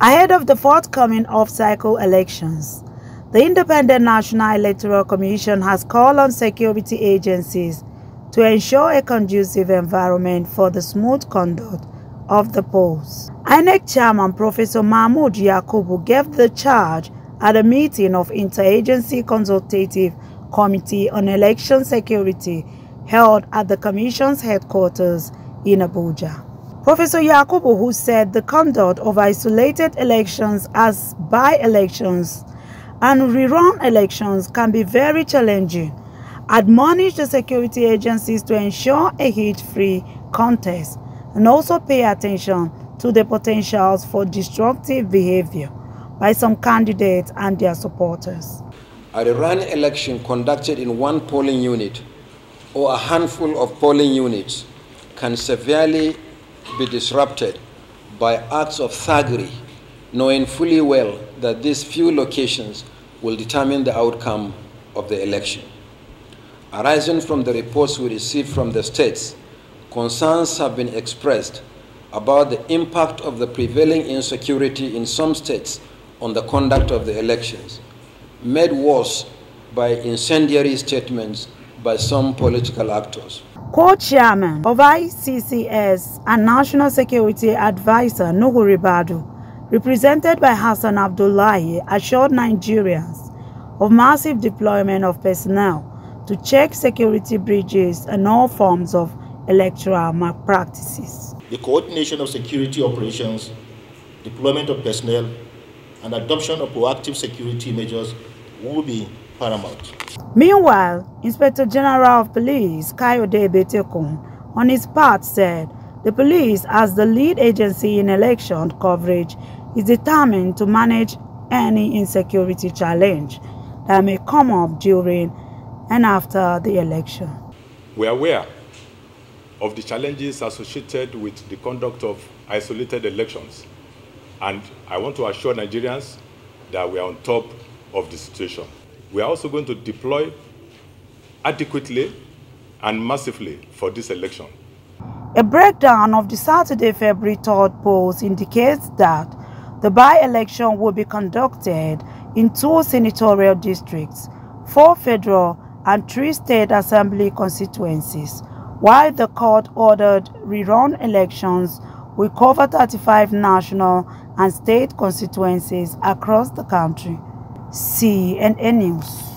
Ahead of the forthcoming off-cycle elections, the Independent National Electoral Commission has called on security agencies to ensure a conducive environment for the smooth conduct of the polls. INEC Chairman Professor Mahmood Yakubu gave the charge at a meeting of Interagency Consultative Committee on Election Security held at the Commission's headquarters in Abuja. Professor Yakubu, who said the conduct of isolated elections as by-elections and rerun elections can be very challenging, admonished the security agencies to ensure a heat-free contest and also pay attention to the potentials for destructive behavior by some candidates and their supporters. A rerun election conducted in one polling unit or a handful of polling units can severely be disrupted by acts of thuggery, knowing fully well that these few locations will determine the outcome of the election. Arising from the reports we received from the states, concerns have been expressed about the impact of the prevailing insecurity in some states on the conduct of the elections, made worse by incendiary statements by some political actors. Co-chairman of ICCES and National Security Advisor Nuhu Ribadu, represented by Hassan Abdullahi, assured Nigerians of massive deployment of personnel to check security breaches and all forms of electoral malpractices. The coordination of security operations, deployment of personnel, and adoption of proactive security measures will be paramount. Meanwhile, Inspector General of Police Kayode Egbetokun on his part said the police as the lead agency in election coverage is determined to manage any insecurity challenge that may come up during and after the election. We are aware of the challenges associated with the conduct of isolated elections and I want to assure Nigerians that we are on top of the situation. We are also going to deploy adequately and massively for this election. A breakdown of the Saturday, February 3rd polls indicates that the by-election will be conducted in two senatorial districts, four federal and three state assembly constituencies, while the court ordered rerun elections will cover 35 national and state constituencies across the country. CNN News.